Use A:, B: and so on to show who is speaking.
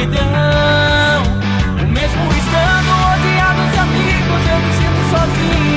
A: solidão. Mesmo estando odiado de amigos, eu me sinto sozinho.